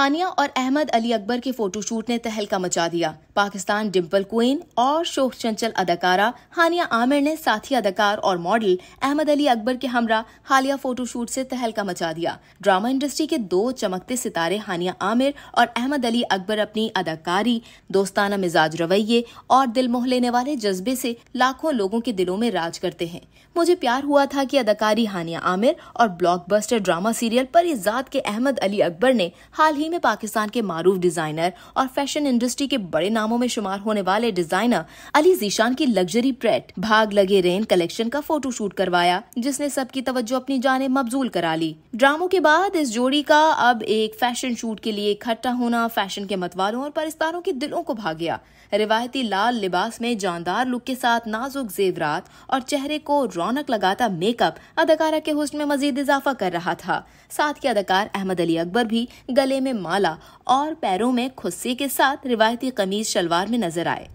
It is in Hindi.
हानिया और अहमद अली अकबर के फोटोशूट ने तहलका मचा दिया। पाकिस्तान डिम्पल क्वीन और शोक चंचल अदाकारा हानिया आमिर ने साथी अदाकार और मॉडल अहमद अली अकबर के हमरा हालिया फोटोशूट से तहलका मचा दिया। ड्रामा इंडस्ट्री के दो चमकते सितारे हानिया आमिर और अहमद अली अकबर अपनी अदाकारी, दोस्ताना मिजाज रवैये और दिल मोह लेने वाले जज्बे से लाखों लोगों के दिलों में राज करते हैं। मुझे प्यार हुआ था कि अदाकारी हानिया आमिर और ब्लॉकबस्टर ड्रामा सीरियल पर इजाद के अहमद अली अकबर ने हाल ही में पाकिस्तान के मारूफ डिज़ाइनर और फ़ैशन इंडस्ट्री के बड़े नामों में शुमार होने वाले डिज़ाइनर अली जीशान की लग्जरी प्रेट, भाग लगे रेन कलेक्शन का फ़ोटो शूट करवाया, जिसने सबकी तवज्जो अपनी जाने मबजूल करा ली। ड्रामों के बाद इस जोड़ी का अब एक फ़ैशन शूट के लिए इकट्ठा होना फ़ैशन के मतवालों और परिस्तारों के दिलों को भाग गया। रिवायती लाल लिबास में जानदार लुक के साथ नाजुक जेवरात और चेहरे को रौनक लगाता मेकअप अदाकारा के हुस्न में मजीद इजाफा कर रहा था। साथ के अदाकार अहमद अली अकबर भी गले में माला और पैरों में खुस्सी के साथ रिवायती कमीज शलवार में नज़र आए।